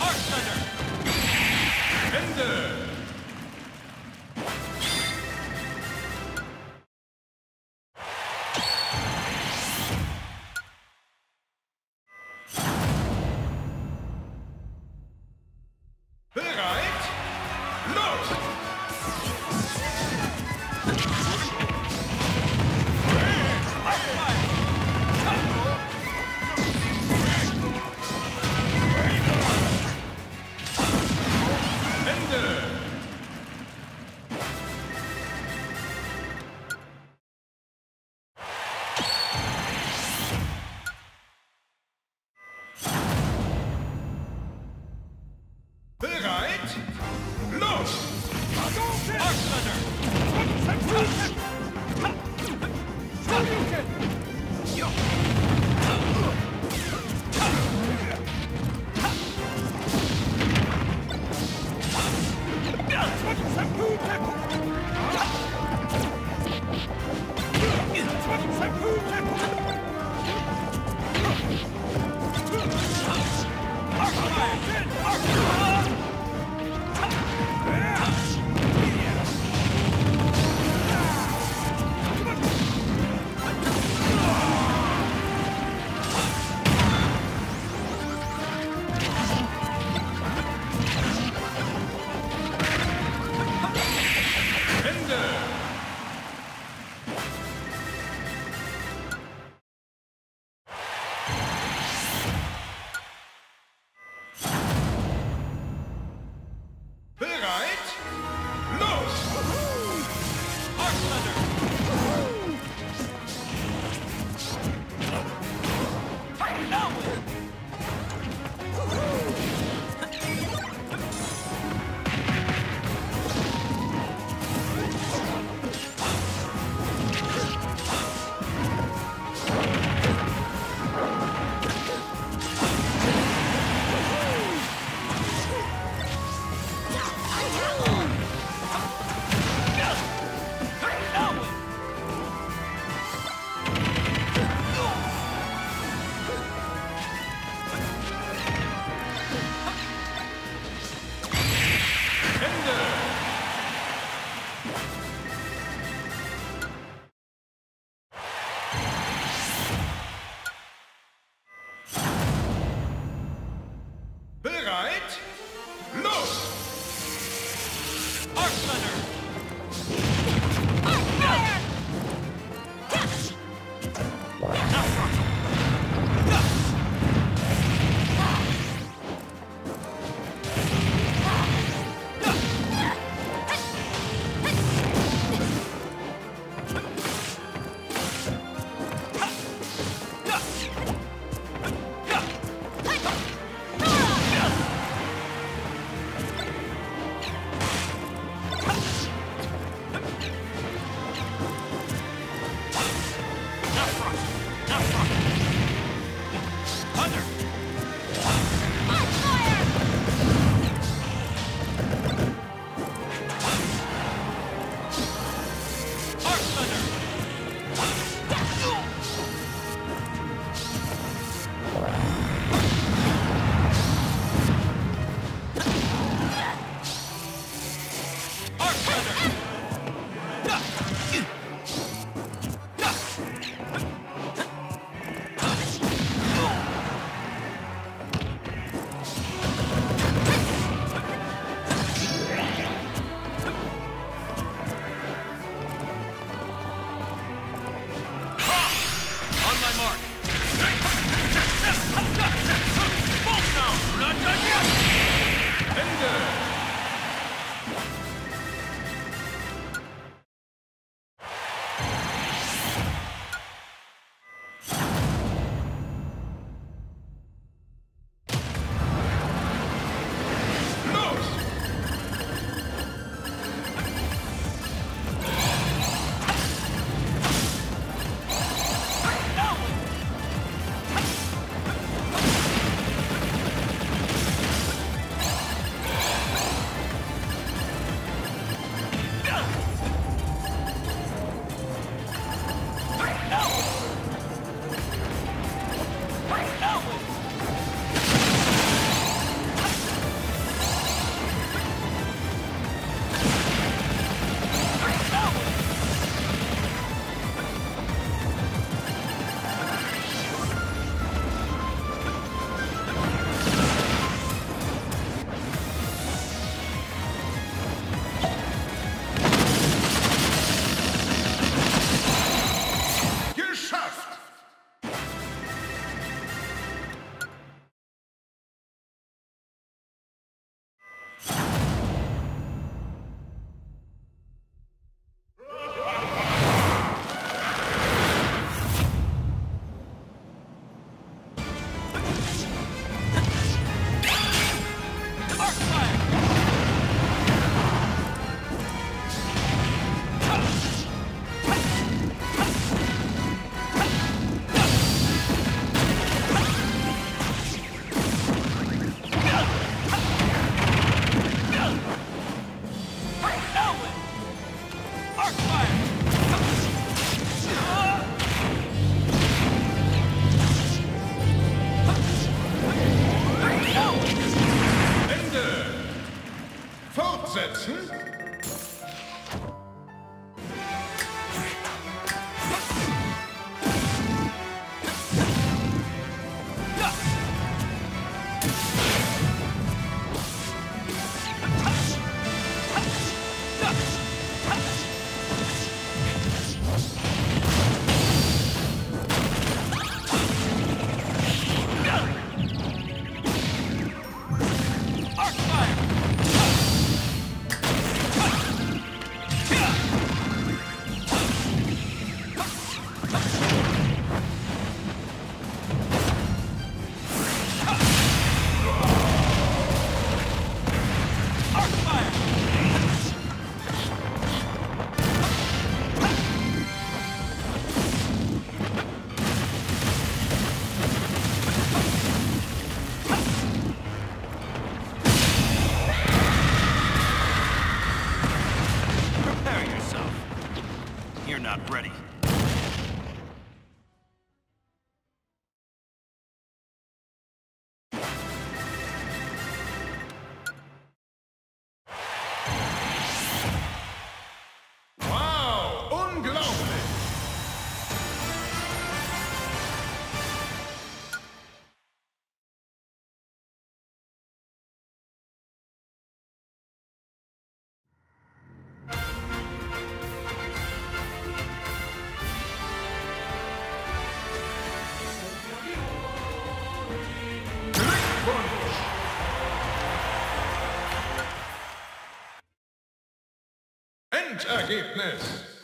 arc thunder. Ender! Fortsetzen? Prepare Endergebnis!